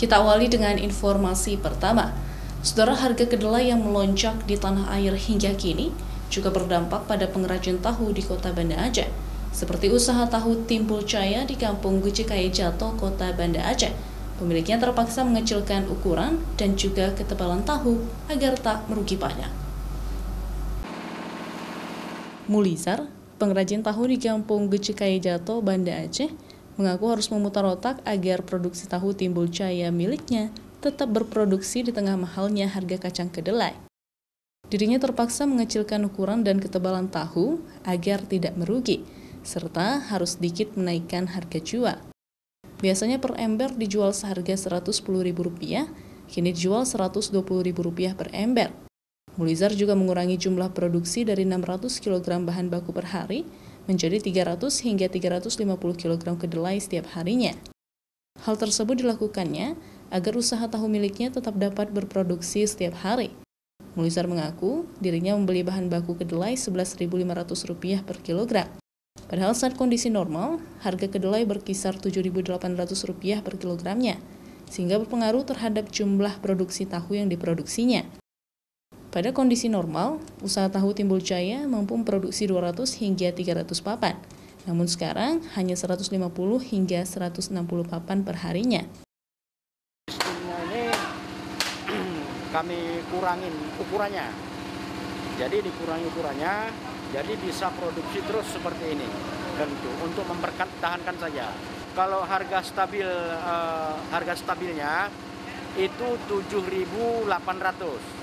Kita awali dengan informasi pertama. Saudara harga kedelai yang melonjak di tanah air hingga kini juga berdampak pada pengrajin tahu di kota Banda Aceh. Seperti usaha tahu Timbul Jaya di kampung Gucikai Jato, kota Banda Aceh. Pemiliknya terpaksa mengecilkan ukuran dan juga ketebalan tahu agar tak merugi banyak. Mulizar, pengrajin tahu di kampung Gucikai Jato, Banda Aceh, mengaku harus memutar otak agar produksi tahu Timbul Jaya miliknya tetap berproduksi di tengah mahalnya harga kacang kedelai. Dirinya terpaksa mengecilkan ukuran dan ketebalan tahu agar tidak merugi, serta harus sedikit menaikkan harga jual. Biasanya per ember dijual seharga Rp110.000, kini dijual Rp120.000 per ember. Mulizar juga mengurangi jumlah produksi dari 600 kg bahan baku per hari menjadi 300 hingga 350 kg kedelai setiap harinya. Hal tersebut dilakukannya agar usaha tahu miliknya tetap dapat berproduksi setiap hari. Mulizar mengaku dirinya membeli bahan baku kedelai Rp11.500 per kilogram. Padahal saat kondisi normal, harga kedelai berkisar Rp7.800 per kilogramnya, sehingga berpengaruh terhadap jumlah produksi tahu yang diproduksinya. Pada kondisi normal, usaha tahu Timbul Jaya mampu memproduksi 200 hingga 300 papan, namun sekarang hanya 150 hingga 160 papan per harinya. kami kurangin ukurannya. Jadi dikurangi ukurannya, jadi bisa produksi terus seperti ini. Tentu untuk mempertahankan saja. Kalau harga stabil uh, harga stabilnya itu 7.800.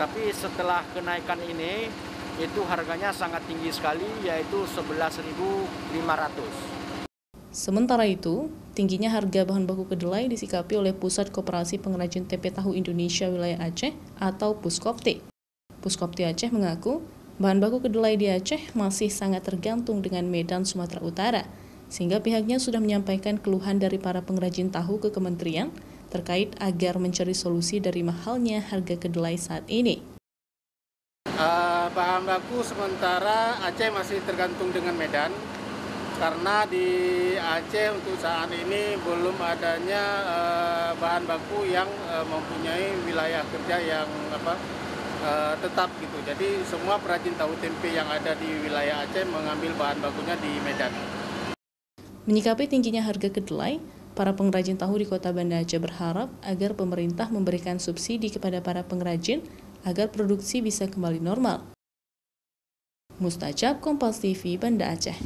Tapi setelah kenaikan ini itu harganya sangat tinggi sekali yaitu 11.500. Sementara itu, tingginya harga bahan baku kedelai disikapi oleh Pusat Koperasi Pengrajin Tempe Tahu Indonesia Wilayah Aceh atau Puskopti. Puskopti Aceh mengaku, bahan baku kedelai di Aceh masih sangat tergantung dengan Medan Sumatera Utara, sehingga pihaknya sudah menyampaikan keluhan dari para pengrajin tahu ke kementerian terkait agar mencari solusi dari mahalnya harga kedelai saat ini. Uh, bahan baku sementara Aceh masih tergantung dengan Medan, karena di Aceh untuk saat ini belum adanya uh, bahan baku yang uh, mempunyai wilayah kerja yang apa uh, tetap gitu. Jadi semua perajin tahu tempe yang ada di wilayah Aceh mengambil bahan bakunya di Medan. Menyikapi tingginya harga kedelai, para pengrajin tahu di Kota Banda Aceh berharap agar pemerintah memberikan subsidi kepada para pengrajin agar produksi bisa kembali normal. Mustajab Kompas TV Banda Aceh